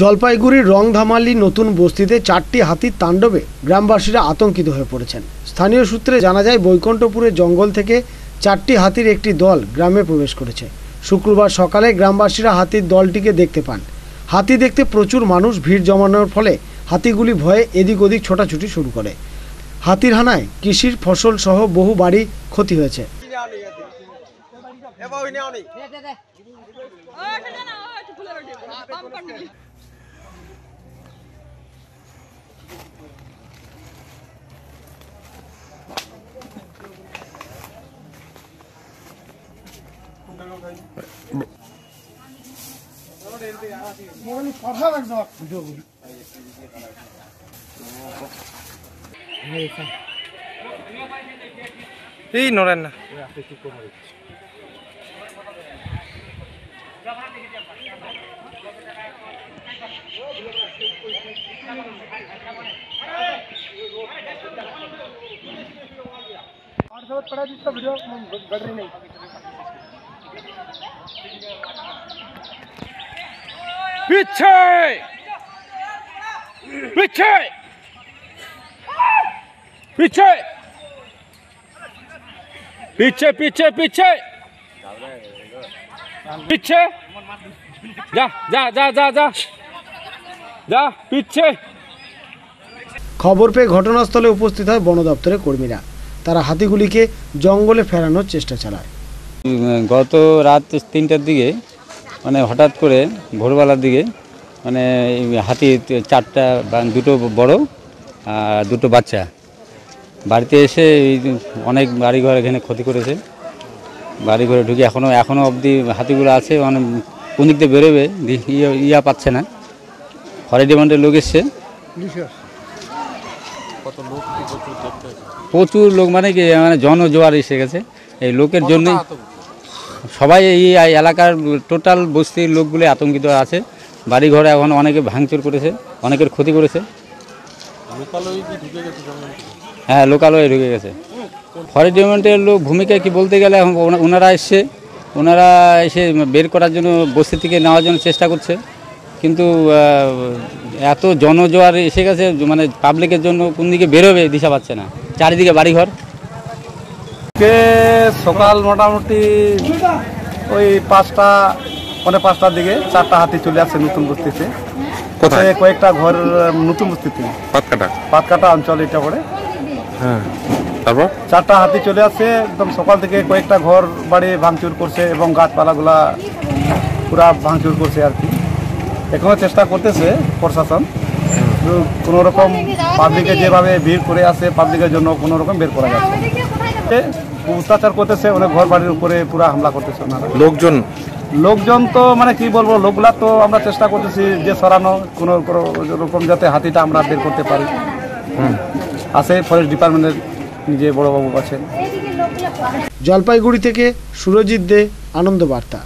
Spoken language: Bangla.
জলপাইগুড়ির রংধামালি নতুন বস্তিতে চারটি হাতির তাণ্ডবে গ্রামবাসীরা আতঙ্কিত হয়ে পড়েছেন। স্থানীয় সূত্রে জানা যায় বৈকুণ্ঠপুরের জঙ্গল থেকে চারটি হাতির একটি দল গ্রামে প্রবেশ করেছে। শুক্রবার সকালে গ্রামবাসীরা হাতির দলটিকে দেখতে পান। হাতি দেখতে প্রচুর মানুষ, ভিড় জমানোর ফলে হাতিগুলি ভয়ে এদিক ওদিক ছোটাছুটি শুরু করে। হাতির হানায় কৃষির ফসল সহ বহু বাড়ি ক্ষতি হয়েছে। দে দে দে ও এটা না ও একটু খুলে রাখি পাম্প পানি এই নড়েন না पीछे! पीछे! पीछे! पीछे पीछे पीछे! पीछे! जा जा जा जा जा। যা পিচ্ছে। খবর পেয়ে ঘটনাস্থলে উপস্থিত হয় বন দপ্তরের কর্মীরা। তারা হাতিগুলিকে জঙ্গলে ফেরানোর চেষ্টা চালায়। গত রাত তিনটার দিকে মানে হঠাৎ করে ভোরবেলার দিকে মানে হাতি চারটা দুটো বড় আর দুটো বাচ্চা। বাড়িতে এসে অনেক বাড়িঘর এখানে ক্ষতি করেছে। বাড়িঘরে ঢুকে এখনও এখনও অবধি হাতিগুলো আছে মানে কোন দিক দিয়ে বেরোবে ইয়া পাচ্ছে না। ফরেস্ট ডিপার্টমেন্টের লোক এসছে। প্রচুর লোক মানে কি মানে জনজোয়ার এসে গেছে। এই লোকের জন্যই সবাই এই এলাকার টোটাল বস্তির লোকগুলো আতঙ্কিত আছে। বাড়ি ঘরে এখন অনেকে ভাঙচুর করেছে অনেকের ক্ষতি করেছে। হ্যাঁ লোকালয়ে ঢুকে গেছে। ফরেস্ট ডিপার্টমেন্টের লোক ভূমিকা কি বলতে গেলে এখন ওনা- ওনারা এসছে। ওনারা এসে বের করার জন্য বস্তি থেকে নেওয়ার জন্য চেষ্টা করছে। কিন্তু এত জনজোয়ার এসে গেছে মানে পাবলিকের জন্য কোন দিকে বেরোবে দিশা পাচ্ছে না। চারিদিকে বাড়িঘর। কে সকাল মোটামুটি ওই পাঁচটা পৌনে পাঁচটার দিকে চারটা হাতি চলে আসছে নতুন বস্তিতে। কোথায়? কয়েকটা ঘর নতুন বস্তিতে। পাতকাটা? পাতকাটা অঞ্চল এটা পড়ে। হ্যাঁ। তারপর? চারটা হাতি চলে আসছে একদম সকাল থেকে কয়েকটা ঘর বাড়ি ভাঙচুর করছে এবং গাছপালাগুলা পুরা ভাঙচুর করছে আর কি। এখনও চেষ্টা করতেছে প্রশাসন। কোনো রকম পাবলিকে যেভাবে ভিড় করে আসে পাবলিকের জন্য কোনো রকম বের করা যাচ্ছে এ, অত্যাচার করতেছে অনেক ঘর বাড়ির উপরে পুরা হামলা করতেছে ওনারা। লোকজন? লোকজন তো মানে কি বলব লোকগুলা তো আমরা চেষ্টা করতেছি যে সরানো কোনো কোনো রকম যাতে হাতিটা আমরা বের করতে পারি। আছে ফরেস্ট ডিপার্টমেন্টের নিজে বড়বাবু আছেন। জলপাইগুড়ি থেকে সুরজিৎ দে আনন্দ বার্তা।